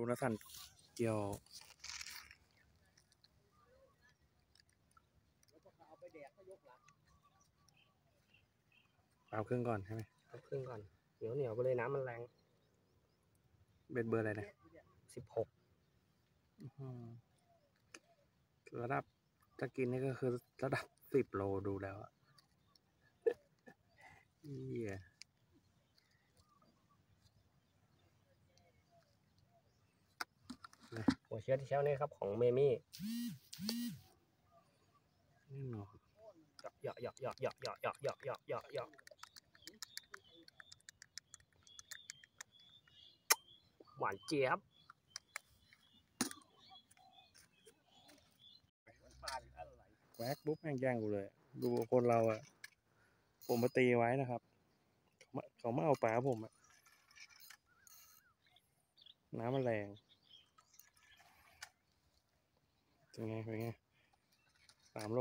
ดูนะสันเกี่ยวเอาเครื่องก่อนใช่ไหมเอาครึ่งก่อนเหนียวเหนียวๆไปเลยน้ำมันแรง เบ็ดเบอร์อะไรนะสิบหกอื้อหือระดับจะกินนี่ก็คือระดับสิบโลดูแล้วอะเหี้ย หัวเชื้อที่เช้านี่ครับของเมมี่แน่นอนเหยาะเหยาะเหยาะเหยาะเหยาะเหยาะเหยาะเหยาะเหยาะเหยาะหวานเจี๊ยบแวกปุ๊บแม่งแย่งกูเลย ดูคนเราอะผมมาตีไว้นะครับ เขามาเขามาเอาปลาผมอะน้ำมันแรง เป็นไง เป็นไงสามโล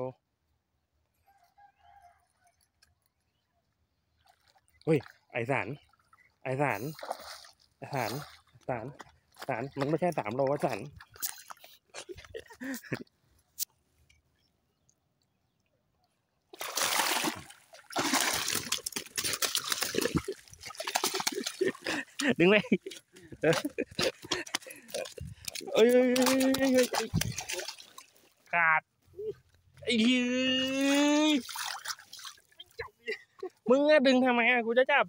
เฮ้ย ไอสาร ไอสารไอสารสารสาร มันไม่ใช่สามโลว่าสารดึงเลยเออเอ้ยเอ้ยเอ้ยเอ้ยเอ้ยเอ้ย ขาดไอ้เหี้ยมึงอะดึงทำไมอะกูจะจับ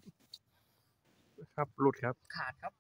ครับหลุดครับ ขาดครับ